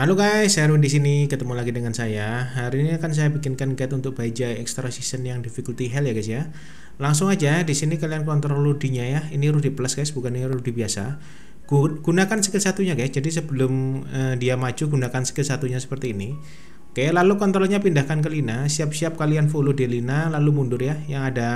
Halo guys, saya Arwin di sini ketemu lagi dengan saya. Hari ini akan saya bikinkan guide untuk Baja Extra Season yang difficulty hell ya guys ya. Langsung aja di sini kalian kontrol rudinya ya. Ini rudi plus guys, bukan ini rudi biasa. Gunakan skill satunya guys. Jadi sebelum uh, dia maju gunakan skill satunya seperti ini. Oke, lalu kontrolnya pindahkan ke Lina. Siap-siap kalian follow di Lina lalu mundur ya. Yang ada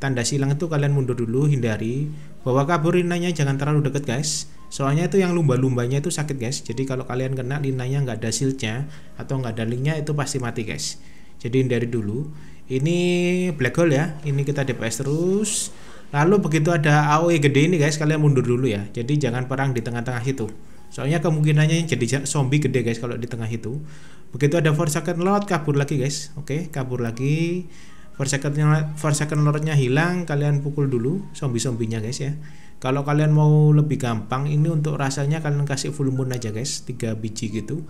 tanda silang itu kalian mundur dulu, hindari. Bawa kabur Linanya jangan terlalu deket guys soalnya itu yang lumba-lumbanya itu sakit guys. Jadi kalau kalian kena linanya nggak ada shieldnya atau nggak ada linknya itu pasti mati guys. Jadi dari dulu ini black hole ya. Ini kita DPS terus. Lalu begitu ada AOE gede ini guys kalian mundur dulu ya. Jadi jangan perang di tengah-tengah itu. Soalnya kemungkinannya jadi zombie gede guys kalau di tengah itu. Begitu ada second Lord kabur lagi guys. Oke kabur lagi second second Lordnya hilang kalian pukul dulu zombie-zombinya guys ya. Kalau kalian mau lebih gampang ini untuk rasanya kalian kasih full moon aja guys 3 biji gitu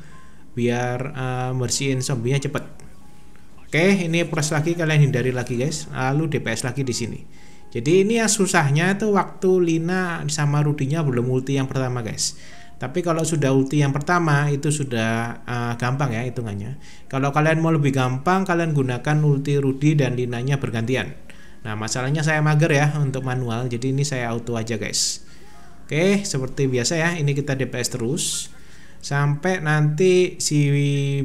biar uh, bersihin zombinya cepet. Oke ini proses lagi kalian hindari lagi guys. Lalu DPS lagi di sini. Jadi ini yang susahnya itu waktu Lina sama Rudinya belum ulti yang pertama guys tapi kalau sudah ulti yang pertama itu sudah uh, gampang ya hitungannya. Kalau kalian mau lebih gampang kalian gunakan ulti Rudi dan Linanya bergantian. Nah masalahnya saya mager ya untuk manual jadi ini saya auto aja guys. Oke seperti biasa ya ini kita DPS terus. Sampai nanti si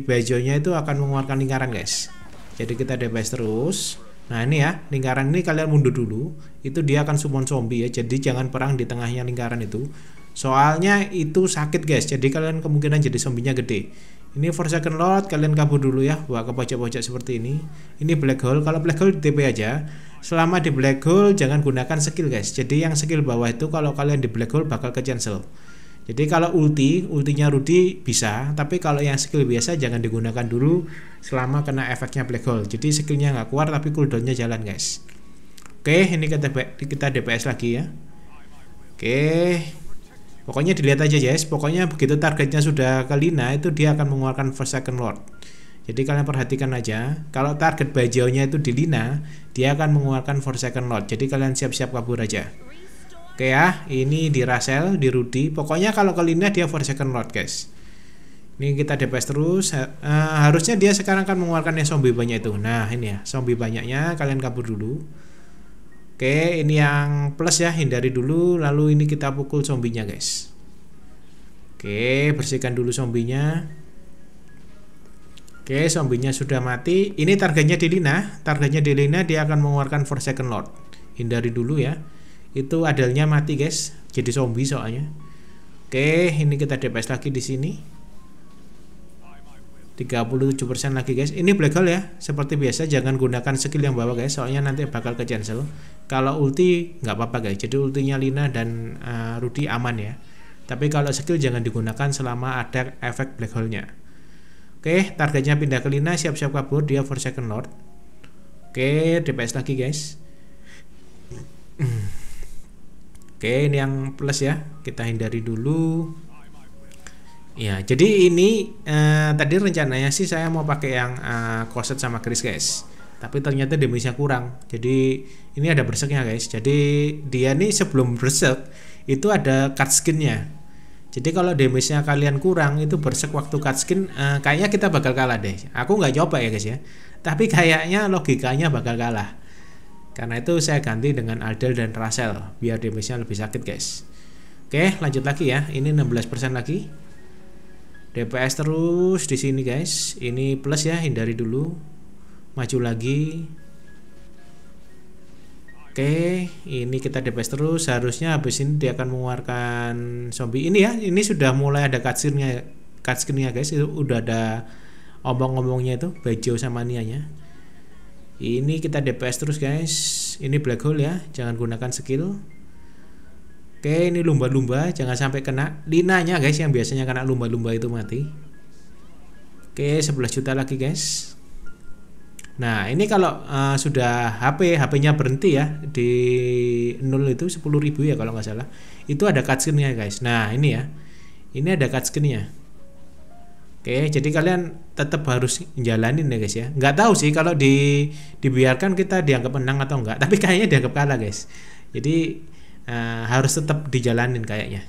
bajonya itu akan mengeluarkan lingkaran guys. Jadi kita DPS terus. Nah ini ya lingkaran ini kalian mundur dulu. Itu dia akan summon zombie ya Jadi jangan perang di tengahnya lingkaran itu Soalnya itu sakit guys. Jadi kalian kemungkinan jadi zombinya gede. Ini for second load kalian kabur dulu ya buat ke pojok-pojok seperti ini. Ini black hole. Kalau black hole di TP aja selama di black hole jangan gunakan skill guys. Jadi yang skill bawah itu kalau kalian di black hole bakal ke cancel jadi kalau ulti ultinya Rudy bisa tapi kalau yang skill biasa jangan digunakan dulu selama kena efeknya black hole. Jadi skillnya nggak kuat tapi cooldownnya jalan guys. Oke ini kita kita DPS lagi ya. Oke pokoknya dilihat aja guys pokoknya begitu targetnya sudah ke Lina itu dia akan mengeluarkan first second lord jadi kalian perhatikan aja, kalau target bajaunya itu di Lina, dia akan mengeluarkan for second load. Jadi kalian siap-siap kabur aja. Oke ya, ini di Rasel, di Rudy. Pokoknya kalau ke Lina dia for second load, guys. Ini kita DPS terus. Uh, harusnya dia sekarang akan mengeluarkan yang zombie banyak itu. Nah, ini ya, zombie banyaknya kalian kabur dulu. Oke, ini yang plus ya, hindari dulu. Lalu ini kita pukul zombinya, guys. Oke, bersihkan dulu zombinya. Oke, zombinya sudah mati. Ini targetnya di Lina. Targetnya di Lina dia akan mengeluarkan for second lord. Hindari dulu ya. Itu adalnya mati, guys. Jadi zombie soalnya. Oke, ini kita DPS lagi di sini. 37% lagi guys. Ini black hole ya. Seperti biasa jangan gunakan skill yang bawah guys. Soalnya nanti bakal ke cancel. Kalau ulti nggak apa-apa guys. Jadi ultinya Lina dan uh, Rudy aman ya. Tapi kalau skill jangan digunakan selama ada efek black hole nya Oke, targetnya pindah ke Lina, siap-siap kabur. Dia for second lord. Oke, DPS lagi guys. Oke, ini yang plus ya. Kita hindari dulu. Ya, jadi ini eh, tadi rencananya sih saya mau pakai yang Koset sama Chris guys. Tapi ternyata damage kurang. Jadi ini ada berseknya guys. Jadi dia nih sebelum bersek itu ada card skinnya jadi kalau damage-nya kalian kurang itu bersek waktu cutscene uh, kayaknya kita bakal kalah deh. Aku nggak coba ya guys ya. Tapi kayaknya logikanya bakal kalah. Karena itu saya ganti dengan Aldel dan Rasel biar damage-nya lebih sakit guys. Oke, lanjut lagi ya. Ini 16% lagi. DPS terus di sini guys. Ini plus ya, hindari dulu. Maju lagi. Oke, ini kita DPS terus. Harusnya habis ini dia akan mengeluarkan zombie. Ini ya, ini sudah mulai ada cutscene-nya. Cutscene-nya guys, itu udah ada omong-omongnya itu, Bejo sama Nianya. Ini kita DPS terus guys. Ini black hole ya, jangan gunakan skill. Oke, ini lumba-lumba, jangan sampai kena linanya guys yang biasanya kena lumba-lumba itu mati. Oke, 11 juta lagi guys. Nah, ini kalau uh, sudah HP, HP-nya berhenti ya di 0 itu 10.000 ya kalau nggak salah. Itu ada cutscene-nya guys. Nah, ini ya. Ini ada cutscene-nya. Oke, jadi kalian tetap harus jalanin ya guys ya. Nggak tahu sih kalau di dibiarkan kita dianggap menang atau enggak, tapi kayaknya dianggap kalah guys. Jadi uh, harus tetap dijalanin kayaknya.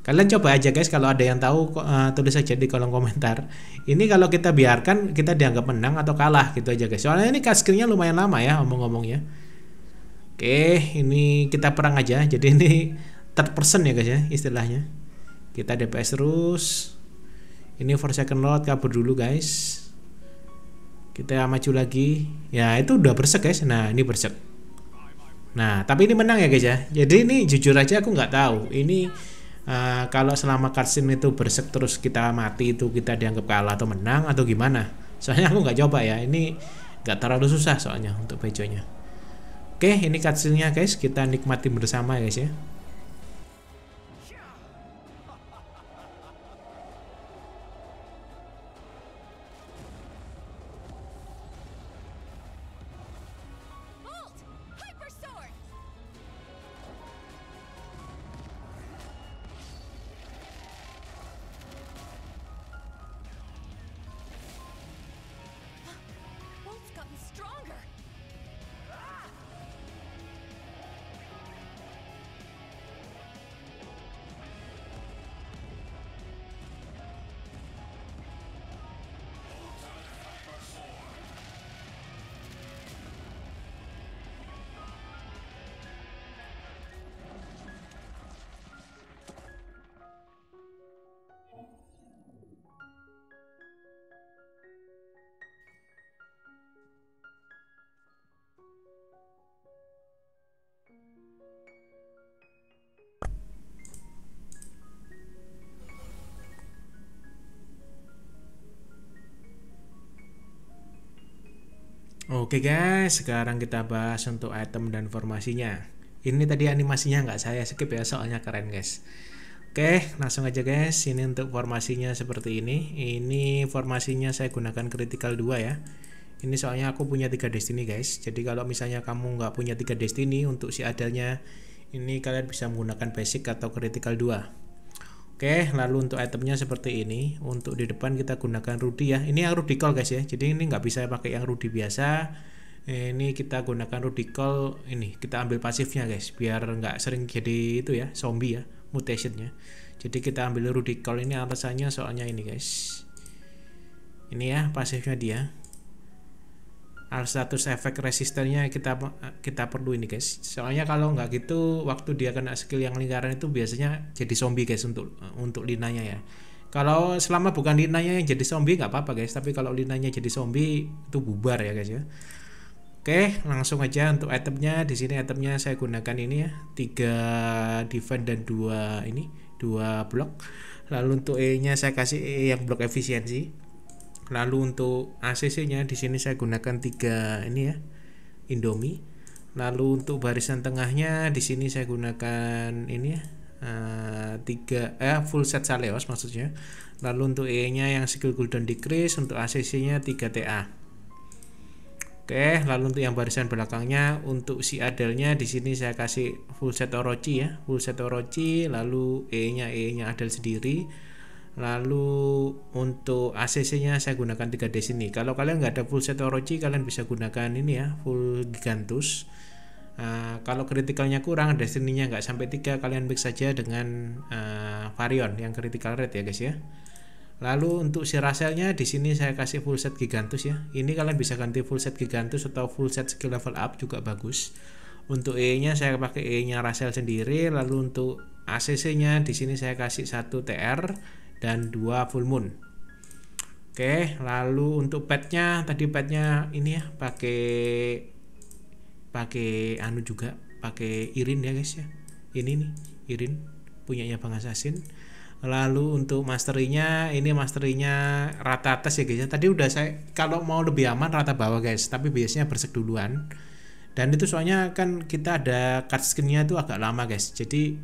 kalian coba aja guys kalau ada yang tahu uh, tulis aja di kolom komentar. Ini kalau kita biarkan kita dianggap menang atau kalah gitu aja guys. Soalnya ini caskernya lumayan lama ya omong-omongnya. Oke ini kita perang aja. Jadi ini third person ya guys ya istilahnya. Kita DPS terus. Ini for second load kabur dulu guys. Kita maju lagi. Ya itu udah bersek guys. Nah ini bersek nah tapi ini menang ya guys ya. Jadi ini jujur aja aku nggak tahu. Ini uh, kalau selama cutscene itu bersek terus kita mati itu kita dianggap kalah atau menang atau gimana? Soalnya aku nggak coba ya. Ini nggak terlalu susah soalnya untuk bejonya. Oke ini cutscene-nya guys. Kita nikmati bersama ya guys ya Oke guys, sekarang kita bahas untuk item dan formasinya. Ini tadi animasinya nggak saya skip ya, soalnya keren guys. Oke, langsung aja guys. Ini untuk formasinya seperti ini. Ini formasinya saya gunakan critical 2 ya. Ini soalnya aku punya tiga destiny guys. Jadi kalau misalnya kamu nggak punya tiga destiny untuk si adanya, ini kalian bisa menggunakan basic atau critical 2. Oke, lalu untuk itemnya seperti ini. Untuk di depan kita gunakan Rudy ya. Ini yang Rudy Call guys ya. Jadi ini nggak bisa pakai yang Rudy biasa. Ini kita gunakan Rudy Call. Ini kita ambil pasifnya guys, biar nggak sering jadi itu ya zombie ya mutationnya. Jadi kita ambil Rudy Call ini alasannya soalnya ini guys. Ini ya pasifnya dia status efek resisternya kita kita perlu ini guys. Soalnya kalau nggak gitu waktu dia kena skill yang lingkaran itu biasanya jadi zombie guys untuk untuk linanya ya. Kalau selama bukan linanya yang jadi zombie nggak apa-apa guys. Tapi kalau linanya jadi zombie itu bubar ya guys ya. Oke, langsung aja untuk itemnya. Di sini itemnya saya gunakan ini ya, tiga defense dan dua ini, dua blok. Lalu untuk E-nya saya kasih E yang blok efisiensi lalu untuk ACC-nya di sini saya gunakan tiga ini ya Indomie. Lalu untuk barisan tengahnya di sini saya gunakan ini ya uh, tiga eh full set Saleos maksudnya. Lalu untuk E nya yang skill cooldown decrease untuk ACC nya 3 TA Oke, lalu untuk yang barisan belakangnya untuk si Adelnya di sini saya kasih full set Orochi ya, full set Orochi, lalu E-nya E-nya Adel sendiri, lalu untuk ACC nya saya gunakan 3D sini. Kalau kalian nggak ada full set Orochi kalian bisa gunakan ini ya full Gigantus. Uh, kalau kritikalnya kurang destiny nya nggak sampai 3 kalian mix saja dengan uh, Varion yang critical rate ya guys ya. Lalu untuk si Raselnya di sini saya kasih full set Gigantus ya. Ini kalian bisa ganti full set Gigantus atau full set skill level up juga bagus. Untuk E nya saya pakai E nya Rasel sendiri. Lalu untuk ACC nya di sini saya kasih satu TR dan dua full moon. Oke lalu untuk petnya tadi petnya ini ya pakai pakai anu juga pakai irin ya guys ya. Ini nih irin punyanya bang assassin. Lalu untuk masterinya ini masterinya rata atas ya guys ya. Tadi udah saya kalau mau lebih aman rata bawah guys tapi biasanya bersek duluan. Dan itu soalnya kan kita ada card skinnya itu agak lama guys jadi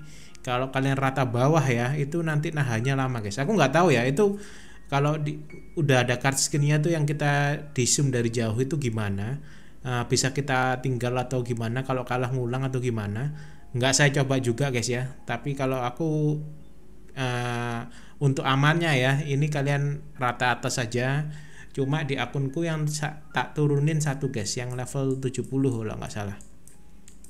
kalau kalian rata bawah ya itu nanti nahannya lama guys. Aku nggak tahu ya itu kalau di, udah ada card skinnya tuh yang kita di zoom dari jauh itu gimana? Uh, bisa kita tinggal atau gimana? Kalau kalah ngulang atau gimana? Nggak saya coba juga guys ya. Tapi kalau aku uh, untuk amannya ya ini kalian rata atas saja. Cuma di akunku yang tak turunin satu guys yang level 70 kalau nggak salah.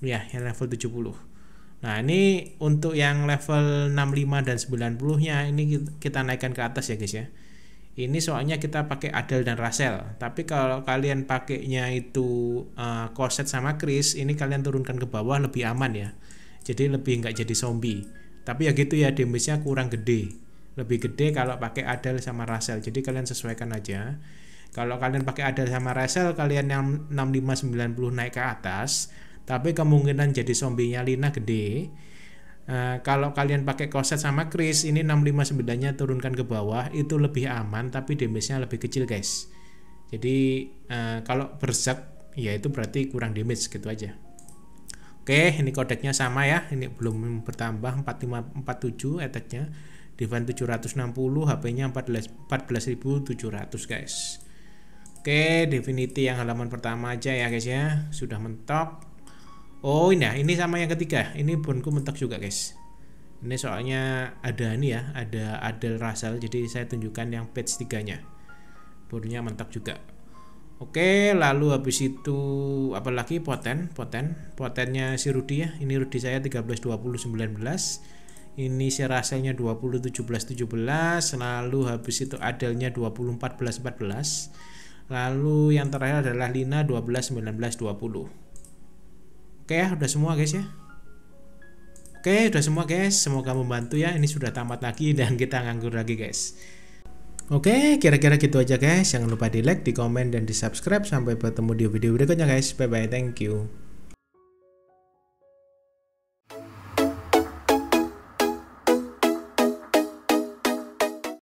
Ya yang level 70 Nah, ini untuk yang level 65 dan 90-nya ini kita naikkan ke atas ya guys ya. Ini soalnya kita pakai Adel dan Rasel. Tapi kalau kalian pakainya itu uh, Koset sama Chris, ini kalian turunkan ke bawah lebih aman ya. Jadi lebih nggak jadi zombie. Tapi ya gitu ya, damage-nya kurang gede. Lebih gede kalau pakai Adel sama Rasel. Jadi kalian sesuaikan aja. Kalau kalian pakai Adel sama Rasel, kalian yang 65 90 naik ke atas, tapi kemungkinan jadi zombinya Lina gede uh, kalau kalian pakai koset sama Chris ini 659 nya turunkan ke bawah itu lebih aman tapi damage-nya lebih kecil guys jadi uh, kalau bersak ya itu berarti kurang damage gitu aja Oke, ini kodeknya sama ya. Ini belum bertambah 4547 attack-nya. Defense 760, HP-nya 14 14700 guys. Oke, Divinity yang halaman pertama aja ya guys ya. Sudah mentok. Oh ini ya, ini sama yang ketiga. Ini bonku mentok juga guys. Ini soalnya ada ini ya, ada Adel Rasal. Jadi saya tunjukkan yang page 3 nya. Bonnya mentok juga. Oke, lalu habis itu apalagi poten, poten, potennya si Rudi ya. Ini Rudi saya 13 20 19. Ini si Raselnya 20 17 17. Lalu habis itu Adelnya 20 14 14. Lalu yang terakhir adalah Lina 12 19 20. Oke ya, udah semua guys ya. Oke, udah semua guys. Semoga membantu ya. Ini sudah tamat lagi dan kita nganggur lagi guys. Oke, kira-kira gitu aja guys. Jangan lupa di like, di komen, dan di subscribe. Sampai bertemu di video berikutnya guys. Bye-bye, thank you.